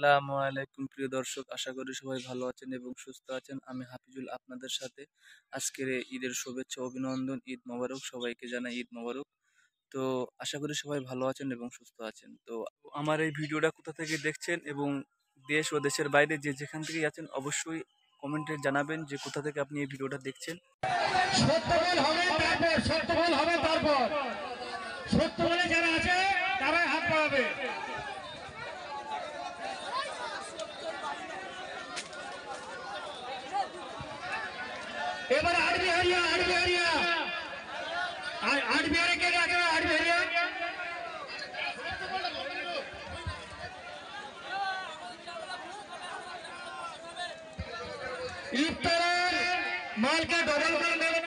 আসসালামু আলাইকুম, প্রিয় দর্শক। আশা করি সবাই ভালো আছেন এবং সুস্থ আছেন। আমি হাফিজুল আপনাদের সাথে আজকের ঈদের শুভেচ্ছা, অভিনন্দন, ঈদ মোবারক। সবাইকে জানাই ঈদ মোবারক। তো আশা করি সবাই ভালো আছেন এবং সুস্থ আছেন। তো আমার এই ভিডিওটা কোথা থেকে দেখছেন এবং দেশ ও দেশের বাইরে যে যেখান থেকে আছেন, অবশ্যই কমেন্টে জানাবেন যে কোথা থেকে আপনি এই ভিডিওটা দেখছেন। সত্য বলে যারা আছে, তারাই হাত পাবে এবার আট বিহারিয়া আট বিহারিয়া আ- আট বিহারি কে ডাকে আট বিহারিয়া ইফতারের মালকে ডবল করে নেবে